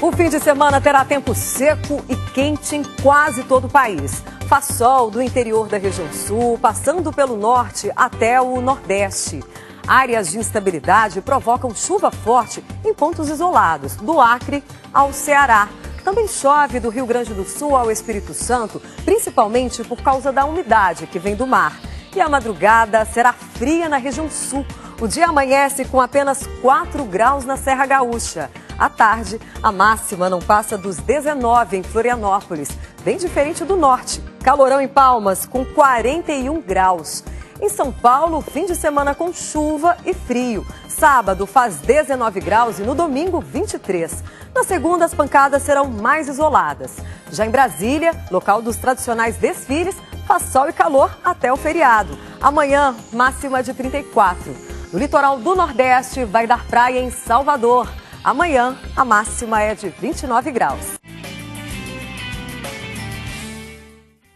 O fim de semana terá tempo seco e quente em quase todo o país. Faz sol do interior da região sul, passando pelo norte até o nordeste. Áreas de instabilidade provocam chuva forte em pontos isolados, do Acre ao Ceará. Também chove do Rio Grande do Sul ao Espírito Santo, principalmente por causa da umidade que vem do mar. E a madrugada será fria na região sul. O dia amanhece com apenas 4 graus na Serra Gaúcha. À tarde, a máxima não passa dos 19 em Florianópolis, bem diferente do norte. Calorão em Palmas, com 41 graus. Em São Paulo, fim de semana com chuva e frio. Sábado faz 19 graus e no domingo 23. Na segunda, as pancadas serão mais isoladas. Já em Brasília, local dos tradicionais desfiles, faz sol e calor até o feriado. Amanhã, máxima de 34. No litoral do Nordeste, vai dar praia em Salvador. Amanhã, a máxima é de 29 graus.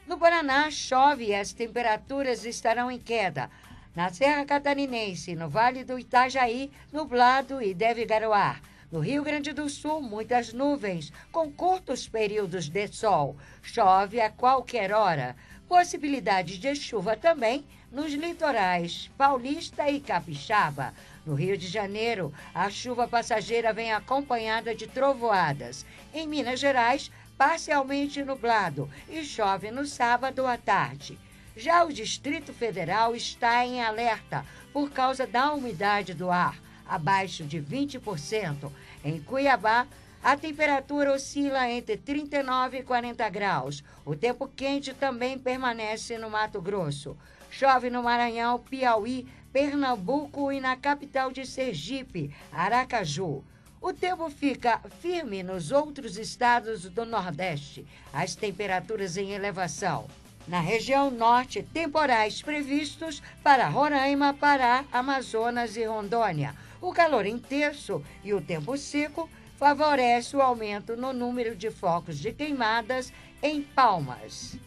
No Paraná, chove e as temperaturas estarão em queda. Na Serra Catarinense, no Vale do Itajaí, nublado e deve garoar. No Rio Grande do Sul, muitas nuvens, com curtos períodos de sol. Chove a qualquer hora. Possibilidade de chuva também nos litorais Paulista e Capixaba. No Rio de Janeiro, a chuva passageira vem acompanhada de trovoadas. Em Minas Gerais, parcialmente nublado e chove no sábado à tarde. Já o Distrito Federal está em alerta por causa da umidade do ar, abaixo de 20%. Em Cuiabá, a temperatura oscila entre 39 e 40 graus. O tempo quente também permanece no Mato Grosso. Chove no Maranhão, Piauí, Pernambuco e na capital de Sergipe, Aracaju. O tempo fica firme nos outros estados do Nordeste, as temperaturas em elevação. Na região norte, temporais previstos para Roraima, Pará, Amazonas e Rondônia. O calor intenso e o tempo seco favorece o aumento no número de focos de queimadas em Palmas.